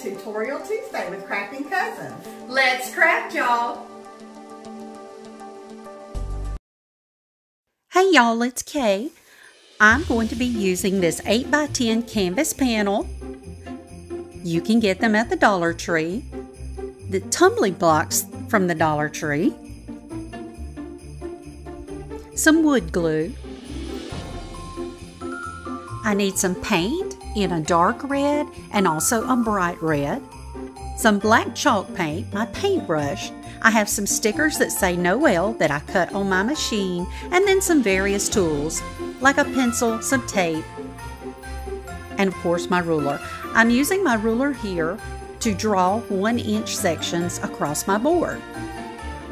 Tutorial Tuesday with Crafting Cousins. Let's craft, y'all! Hey y'all, it's Kay. I'm going to be using this 8x10 canvas panel. You can get them at the Dollar Tree. The tumbling blocks from the Dollar Tree. Some wood glue. I need some paint in a dark red and also a bright red. Some black chalk paint, my paintbrush. I have some stickers that say Noel that I cut on my machine, and then some various tools like a pencil, some tape, and of course my ruler. I'm using my ruler here to draw one inch sections across my board.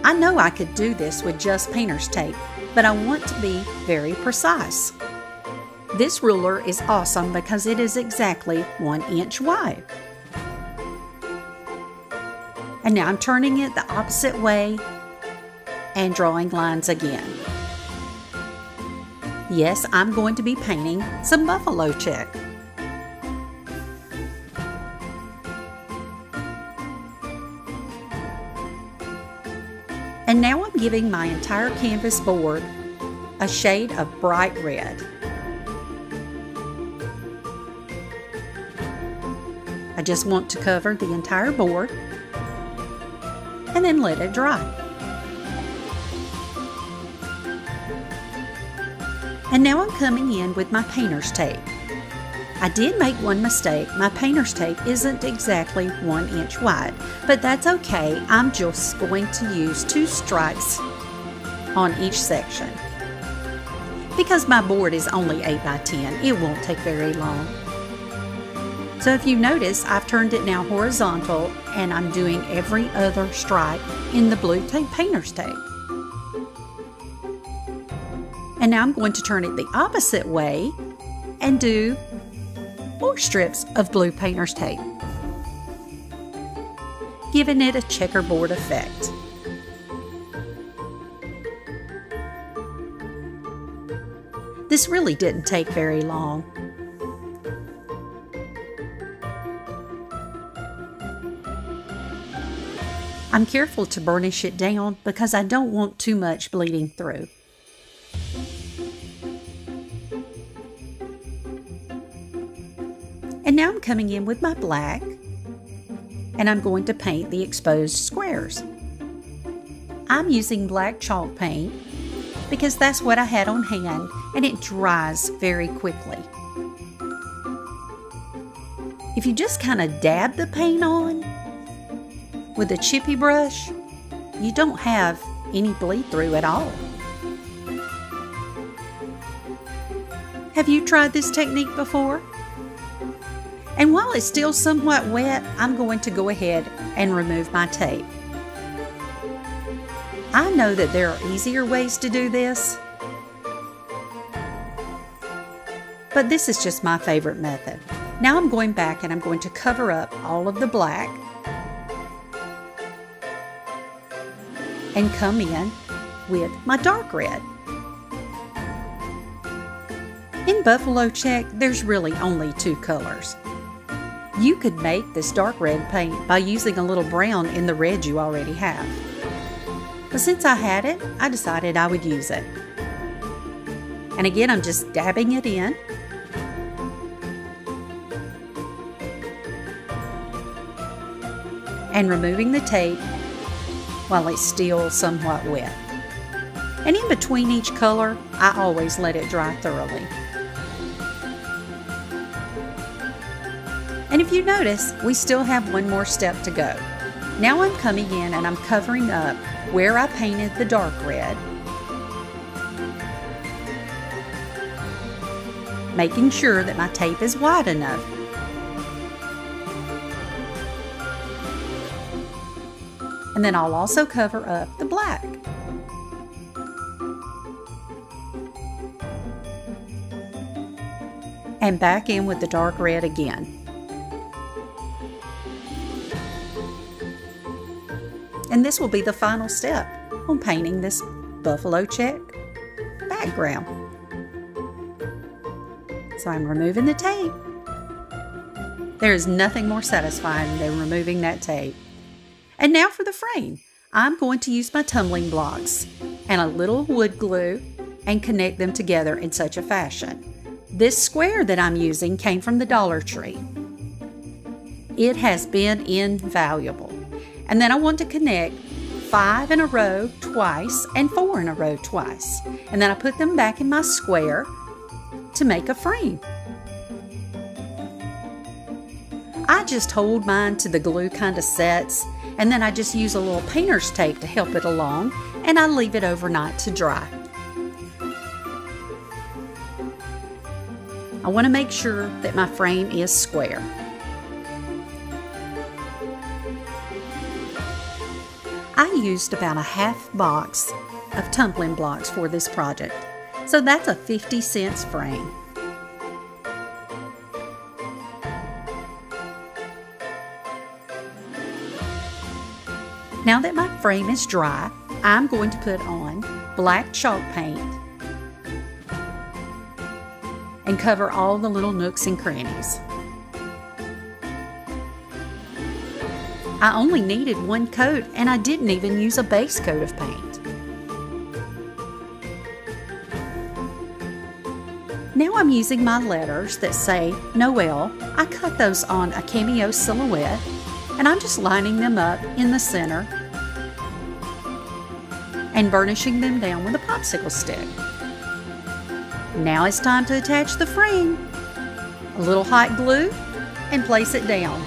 I know I could do this with just painter's tape, but I want to be very precise. This ruler is awesome because it is exactly one inch wide. And now I'm turning it the opposite way and drawing lines again. Yes, I'm going to be painting some buffalo check. And now I'm giving my entire canvas board a shade of bright red. Just want to cover the entire board and then let it dry. And now I'm coming in with my painter's tape. I did make one mistake. My painter's tape isn't exactly one inch wide, but that's okay. I'm just going to use two stripes on each section. Because my board is only 8 by 10, it won't take very long. So if you notice, I've turned it now horizontal and I'm doing every other stripe in the blue tape painter's tape. And now I'm going to turn it the opposite way and do more strips of blue painter's tape, giving it a checkerboard effect. This really didn't take very long. I'm careful to burnish it down because I don't want too much bleeding through. And now I'm coming in with my black and I'm going to paint the exposed squares. I'm using black chalk paint because that's what I had on hand and it dries very quickly. If you just kind of dab the paint on, with a chippy brush, you don't have any bleed through at all. Have you tried this technique before? And while it's still somewhat wet, I'm going to go ahead and remove my tape. I know that there are easier ways to do this, but this is just my favorite method. Now I'm going back and I'm going to cover up all of the black and come in with my dark red. In Buffalo Check, there's really only two colors. You could make this dark red paint by using a little brown in the red you already have. But since I had it, I decided I would use it. And again, I'm just dabbing it in. And removing the tape while it's still somewhat wet. And in between each color, I always let it dry thoroughly. And if you notice, we still have one more step to go. Now I'm coming in and I'm covering up where I painted the dark red, making sure that my tape is wide enough and then I'll also cover up the black. And back in with the dark red again. And this will be the final step on painting this buffalo check background. So I'm removing the tape There is nothing more satisfying than removing that tape. And now for the frame. I'm going to use my tumbling blocks and a little wood glue and connect them together in such a fashion. This square that I'm using came from the Dollar Tree. It has been invaluable. And then I want to connect five in a row twice and four in a row twice. And then I put them back in my square to make a frame. I just hold mine to the glue kind of sets and then I just use a little painter's tape to help it along and I leave it overnight to dry. I want to make sure that my frame is square. I used about a half box of tumbling blocks for this project, so that's a 50 cents frame. Now that my frame is dry, I'm going to put on black chalk paint and cover all the little nooks and crannies. I only needed one coat and I didn't even use a base coat of paint. Now I'm using my letters that say Noel. I cut those on a cameo silhouette and I'm just lining them up in the center and burnishing them down with a popsicle stick. Now it's time to attach the frame. A little hot glue and place it down.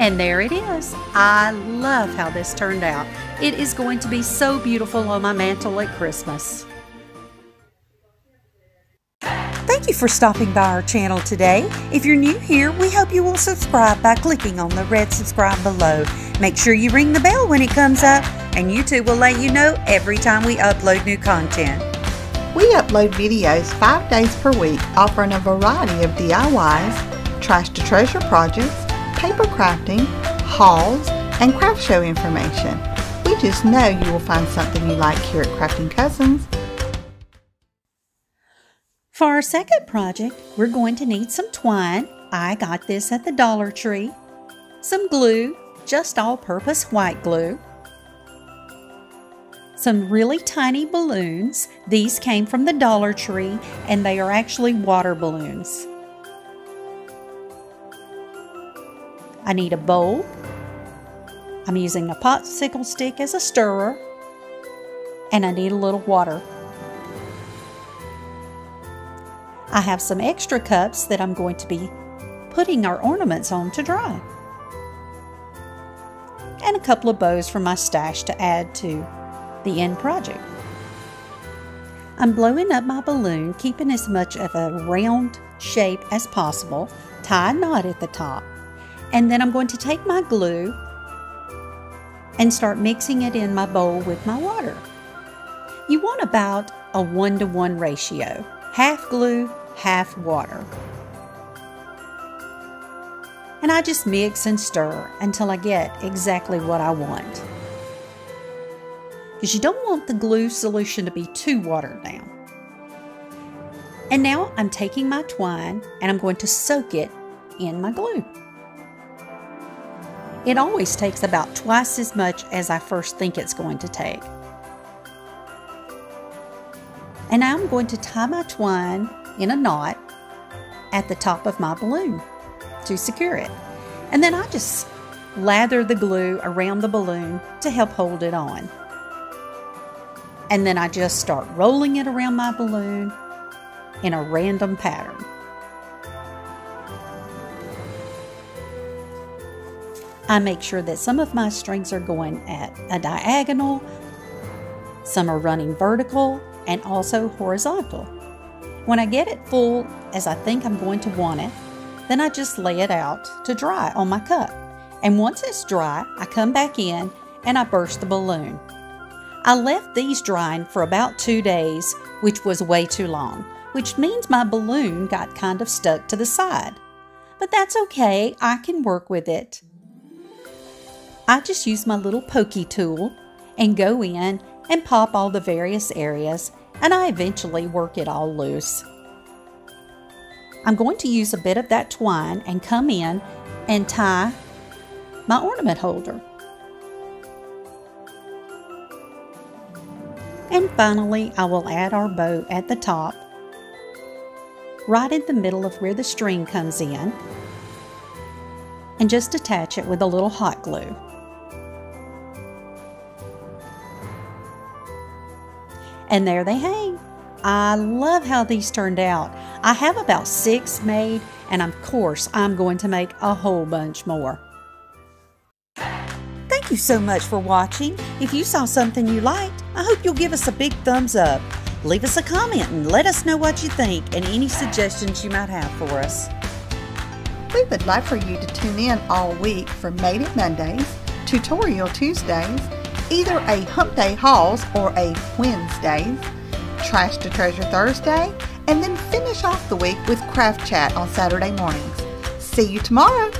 And there it is. I love how this turned out. It is going to be so beautiful on my mantle at Christmas. Thank you for stopping by our channel today. If you're new here, we hope you will subscribe by clicking on the red subscribe below. Make sure you ring the bell when it comes up, and YouTube will let you know every time we upload new content. We upload videos five days per week offering a variety of DIYs, trash to treasure projects, paper crafting, hauls, and craft show information. We just know you will find something you like here at Crafting Cousins. For our second project, we're going to need some twine. I got this at the Dollar Tree. Some glue, just all-purpose white glue. Some really tiny balloons. These came from the Dollar Tree and they are actually water balloons. I need a bowl. I'm using a popsicle stick as a stirrer. And I need a little water. I have some extra cups that I'm going to be putting our ornaments on to dry. And a couple of bows from my stash to add to the end project. I'm blowing up my balloon, keeping as much of a round shape as possible, tie a knot at the top. And then I'm going to take my glue and start mixing it in my bowl with my water. You want about a one to one ratio, half glue, half water. And I just mix and stir until I get exactly what I want. Because you don't want the glue solution to be too watered down. And now I'm taking my twine and I'm going to soak it in my glue. It always takes about twice as much as I first think it's going to take. And now I'm going to tie my twine in a knot at the top of my balloon to secure it. And then I just lather the glue around the balloon to help hold it on. And then I just start rolling it around my balloon in a random pattern. I make sure that some of my strings are going at a diagonal, some are running vertical, and also horizontal. When I get it full as I think I'm going to want it, then I just lay it out to dry on my cup. And once it's dry, I come back in and I burst the balloon. I left these drying for about two days, which was way too long, which means my balloon got kind of stuck to the side. But that's okay, I can work with it. I just use my little pokey tool and go in and pop all the various areas and I eventually work it all loose. I'm going to use a bit of that twine and come in and tie my ornament holder. And finally, I will add our bow at the top, right in the middle of where the string comes in, and just attach it with a little hot glue. And there they hang. I love how these turned out. I have about six made, and of course, I'm going to make a whole bunch more. Thank you so much for watching. If you saw something you liked, I hope you'll give us a big thumbs up. Leave us a comment and let us know what you think and any suggestions you might have for us. We would love for you to tune in all week for Made It Mondays, Tutorial Tuesdays, either a Hump Day Hauls or a Wednesdays, Trash to Treasure Thursday, and then finish off the week with Craft Chat on Saturday mornings. See you tomorrow!